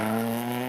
ね。